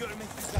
Seni görmek güzel.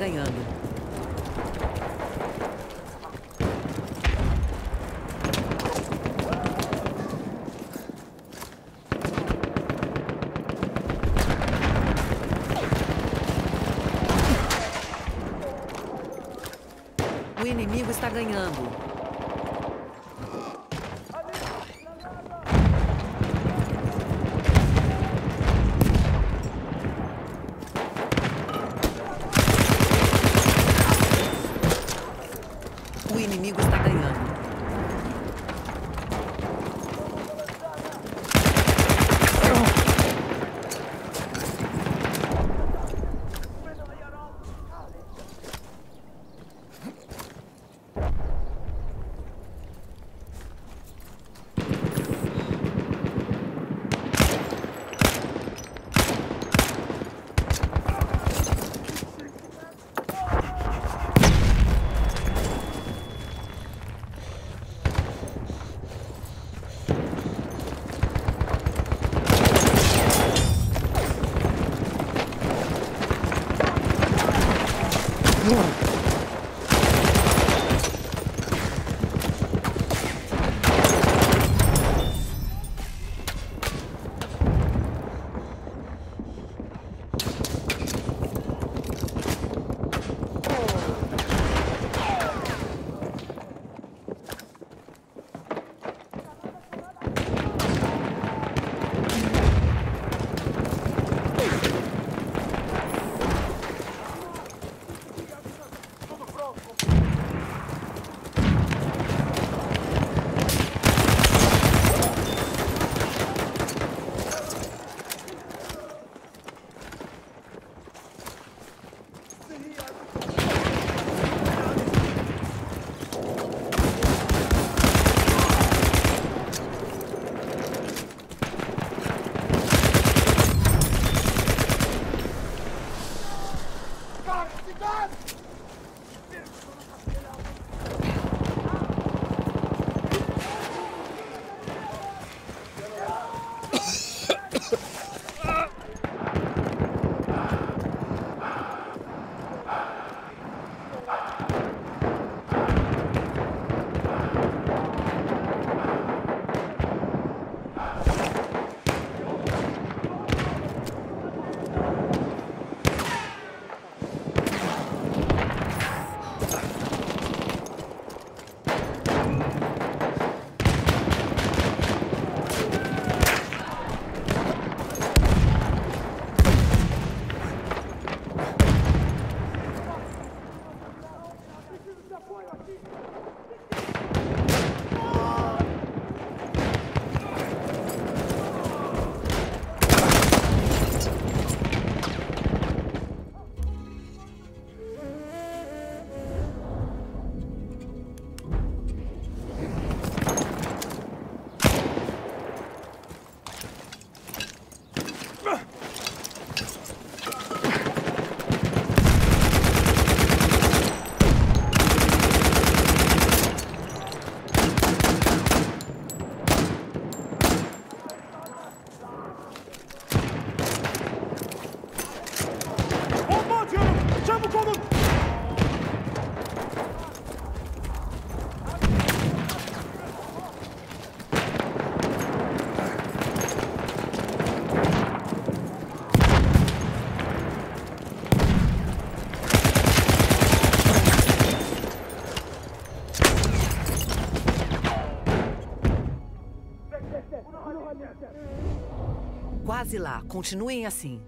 Ganhando. O inimigo está ganhando. Quase lá. Continuem assim.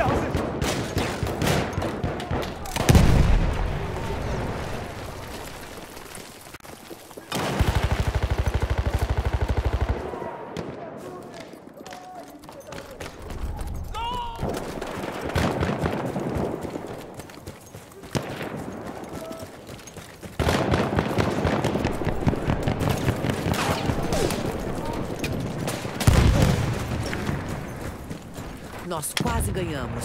样子。Nós quase ganhamos.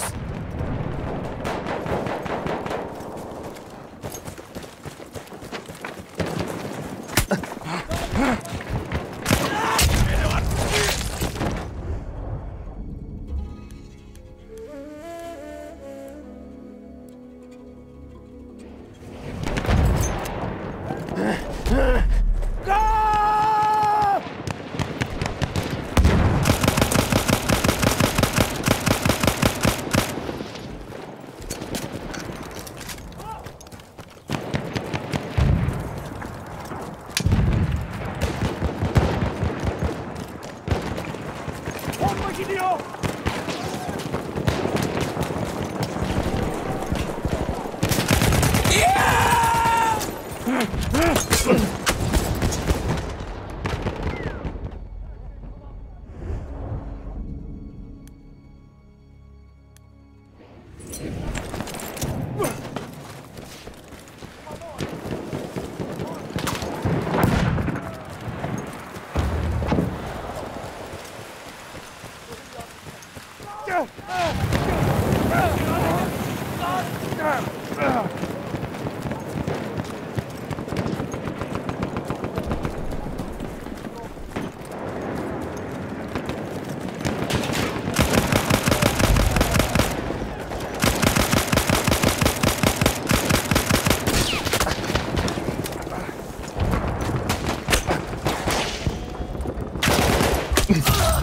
Ugh!